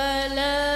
ولا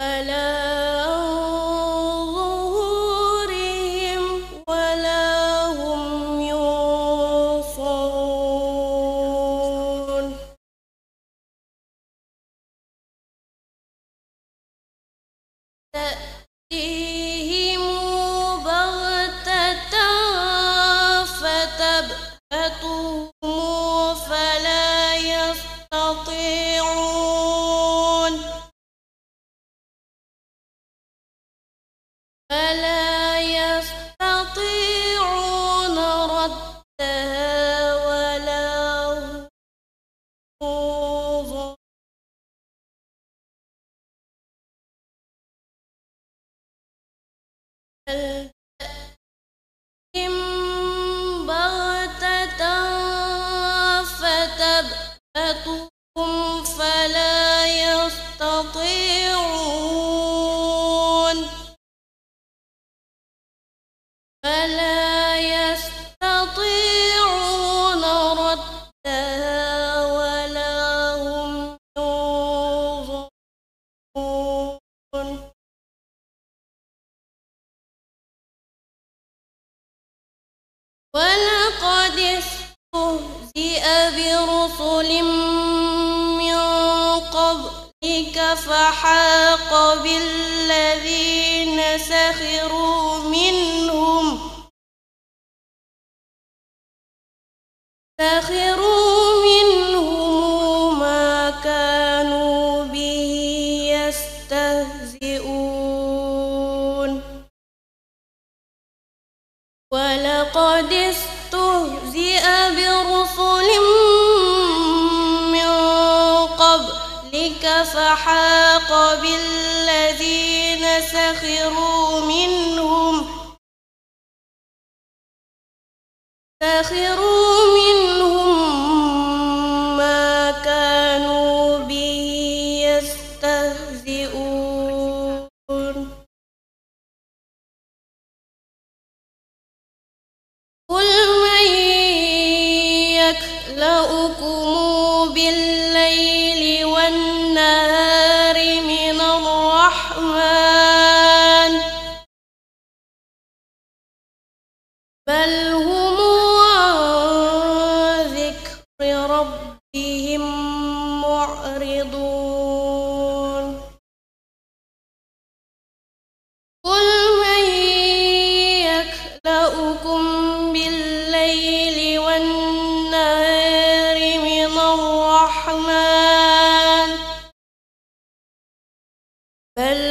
ولا فتبهتهم فلا يستطيعون فلا يستطيعون ردها ولا هم ينظرون ولقد استهزئ برسل من قبلك فحاق بالذين سخروا منهم سخروا منهم ما كانوا به يستهزئون ولقد استهزئ فحاق بالذين سخروا منهم سخروا منهم يكلؤكم بالليل والنهار من الرحمن بل هم عن ذكر ربهم معرضون بل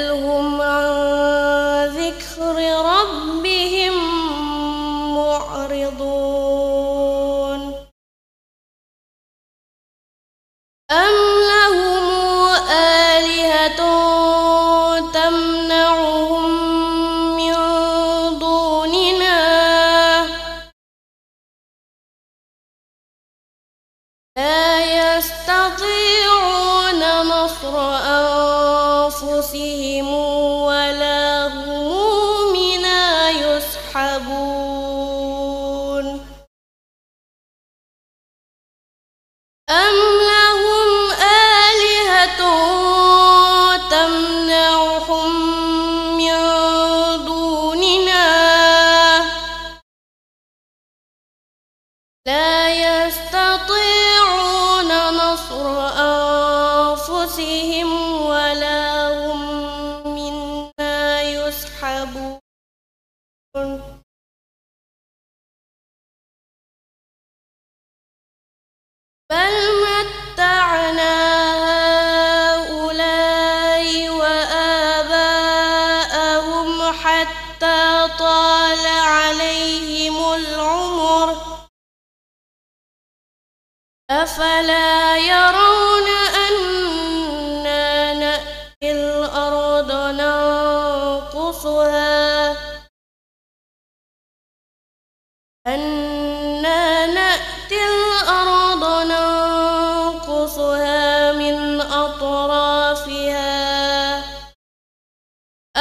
أنفسهم ولا هم منا يسحبون. أم لهم آلهة تمنعهم من دوننا؟ لا يستطيعون نصر أنفسهم بل متعنا هؤلاء وآباءهم حتى طال عليهم العمر أفلا يرون أنا نأتي الأرض ننقصها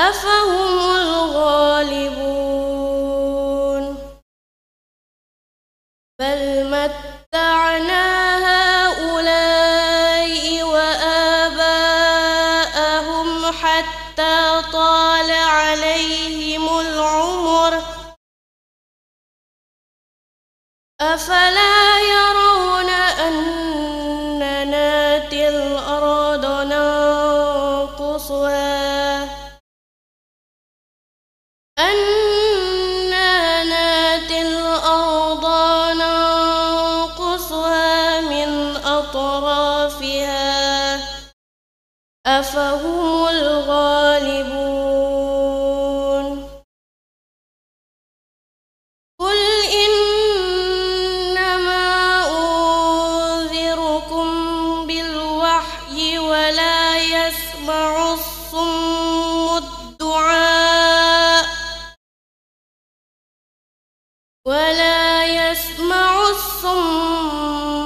أفهم الغالبون. بل متعنا هؤلاء وآباءهم حتى طال عليهم العمر. أفلا يرون أطرافها. أفهم الغالبون. قل إنما أنذركم بالوحي ولا يسمع الصم الدعاء. ولا يسمع الصم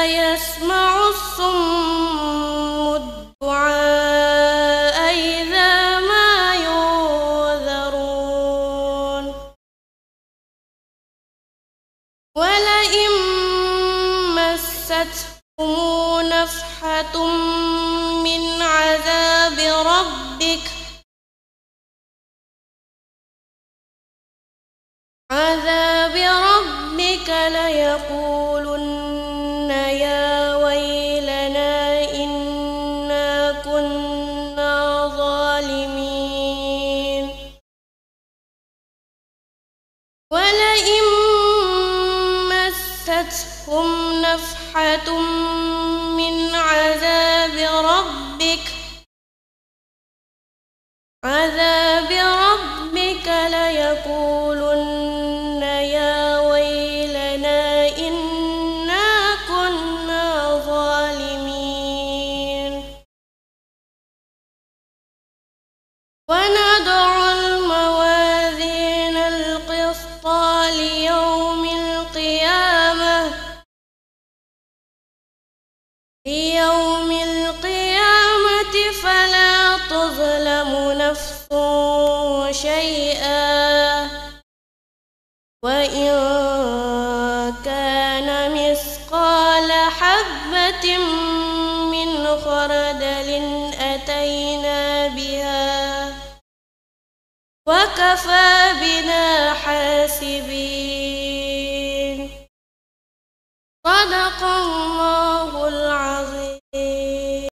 ولا يسمع الصم الدعاء إذا ما ينذرون ولئن مستهم نفحة من عذاب ربك عذاب ربك ليقولن مستهم نفحة من عذاب ربك عذاب ربك ليقولن ليوم القيامة فلا تظلم نفس شيئا. وإن كان مثقال حبة من خردل أتينا بها. وكفى بنا حاسبين. صدق الله العظيم.